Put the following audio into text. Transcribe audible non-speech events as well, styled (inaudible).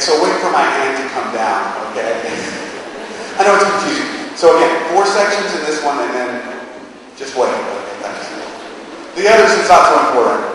so wait for my hand to come down, okay? (laughs) I know it's confusing. So again, four sections in this one, and then just wait. Okay, thanks. The others, it's not so important.